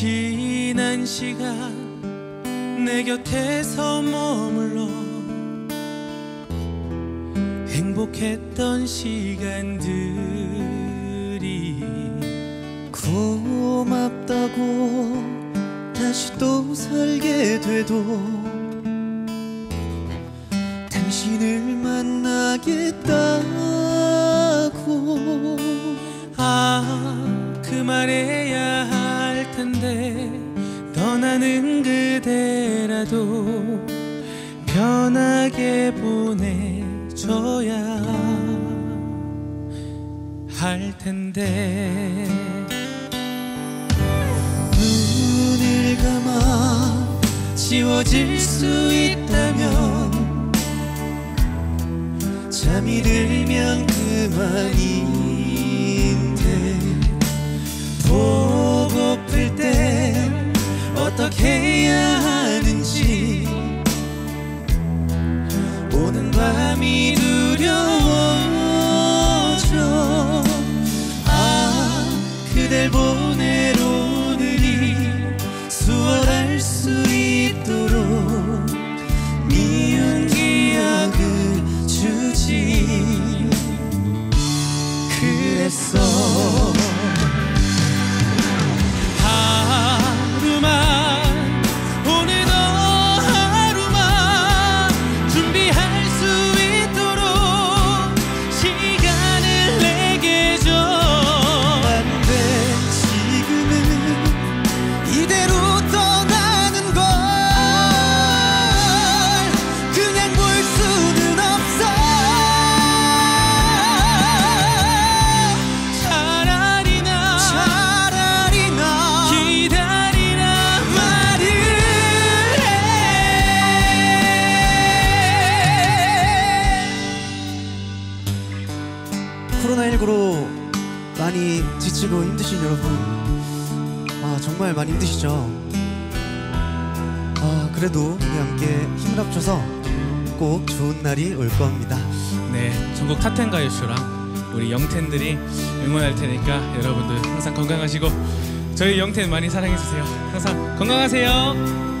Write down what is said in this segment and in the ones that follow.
지난 시간 내 곁에서 머물러 행복했던 시간들이 고맙다고 다시 또 살게 돼도 당신을 만나겠다고. 아, 그 말해야 할 텐데 떠나는 그대라도 편하게 보내줘야 할 텐데. 눈을 감아 지워질 수 있다면 잠이 들면 그만인 밤이 두려워져 아 그댈 보내러 오늘이 수월할 수 정말 많이 힘드시죠 아 그래도 우리 함께 힘을 합쳐서 꼭 좋은 날이 올 겁니다 네, 전국 탑텐 가요쇼랑 우리 영텐들이 응원할 테니까 여러분들 항상 건강하시고 저희 영텐 많이 사랑해 주세요. 항상 건강하세요.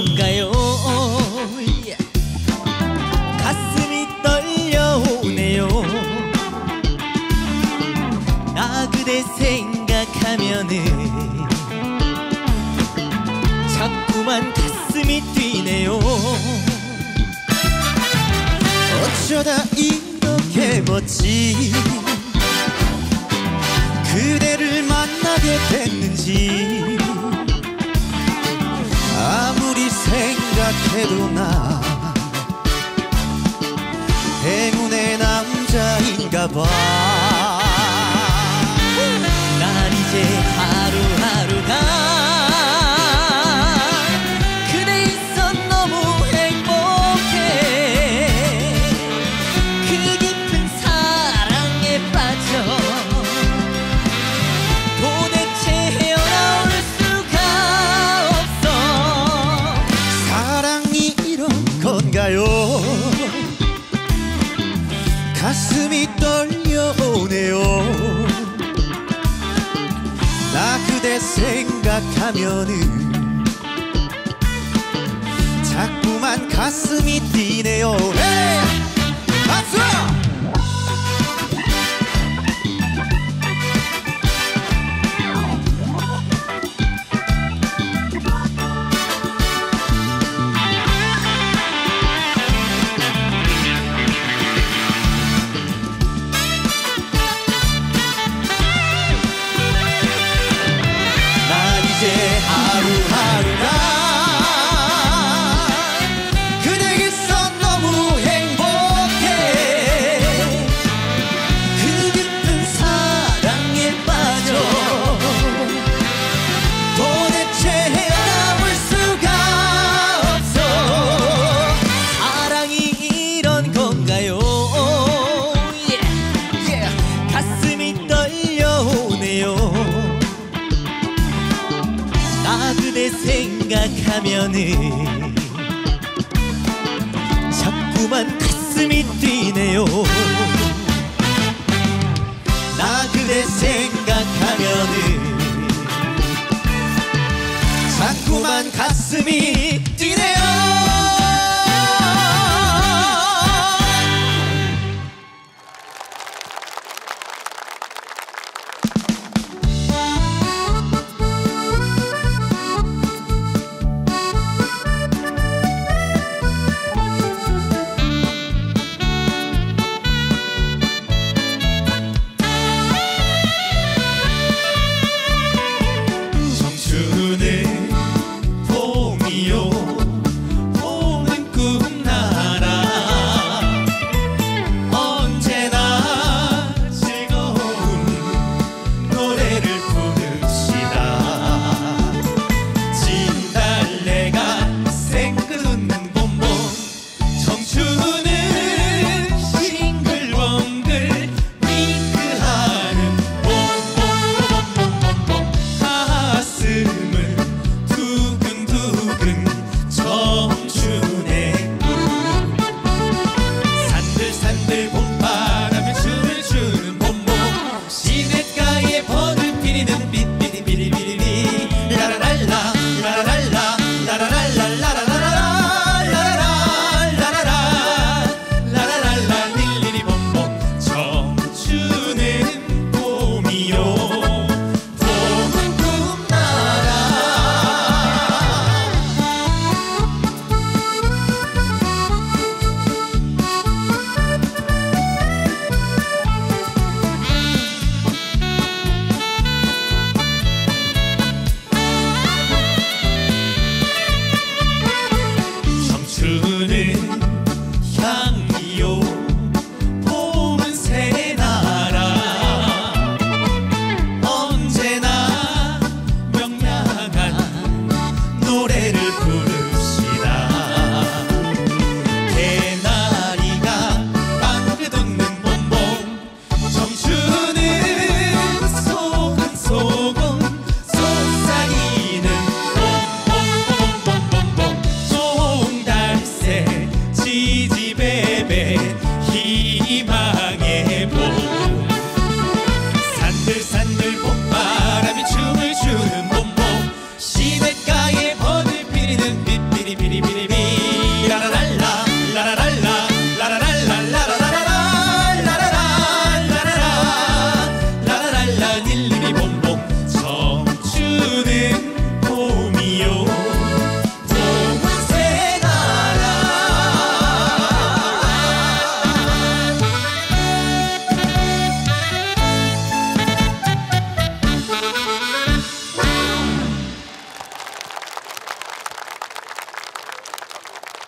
건가요? 예. 가슴이 떨려오네요. 나 그대 생각하면은 자꾸만 가슴이 뛰네요. 어쩌다 이렇게 멋지 그대를 만나게 됐는지. 생각해도 나. 행운의 남자인가 봐. 그대 생각하면은 자꾸만 가슴이 뛰네요 hey! 박수! 그대 생각하면은 자꾸만 가슴이 뛰네요. 나 그대 생각하면은 자꾸만 가슴이 뛰네요.